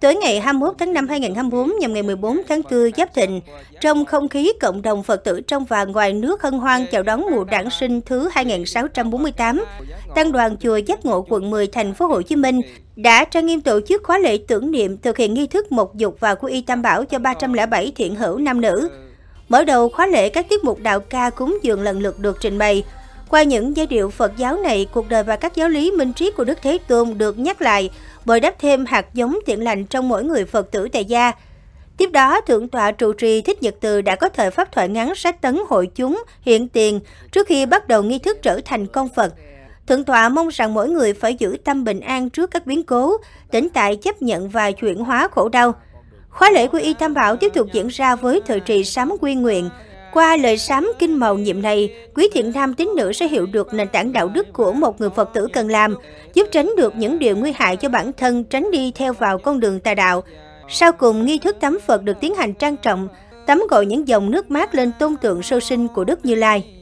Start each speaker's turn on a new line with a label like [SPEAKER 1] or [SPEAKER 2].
[SPEAKER 1] Tối ngày 21 tháng 5 2024 nhằm ngày 14 tháng 4 Giáp Thịnh, trong không khí cộng đồng Phật tử trong và ngoài nước hân hoan chào đón mùa Đản sinh thứ 2648, Tăng đoàn chùa Giác Ngộ quận 10 thành phố Hồ Chí Minh đã trang nghiêm tổ chức khóa lễ tưởng niệm thực hiện nghi thức mộc dục và quy y tam bảo cho 307 thiện hữu nam nữ. Mở đầu khóa lễ các tiết mục đạo ca cúng dường lần lượt được trình bày. Qua những giai điệu Phật giáo này, cuộc đời và các giáo lý minh triết của Đức Thế Tôn được nhắc lại, bồi đắp thêm hạt giống thiện lành trong mỗi người Phật tử tại gia. Tiếp đó, Thượng tọa trụ trì Thích Nhật Từ đã có thời pháp thoại ngắn sách tấn hội chúng, hiện tiền trước khi bắt đầu nghi thức trở thành con Phật. Thượng tọa mong rằng mỗi người phải giữ tâm bình an trước các biến cố, tỉnh tại chấp nhận và chuyển hóa khổ đau. Khóa lễ của y Tam Bảo tiếp tục diễn ra với thời trì sám quy nguyện. Qua lời sám kinh màu nhiệm này, quý thiện nam tín nữ sẽ hiểu được nền tảng đạo đức của một người Phật tử cần làm, giúp tránh được những điều nguy hại cho bản thân, tránh đi theo vào con đường tà đạo. Sau cùng, nghi thức tắm Phật được tiến hành trang trọng, tắm gội những dòng nước mát lên tôn tượng sơ sinh của Đức Như Lai.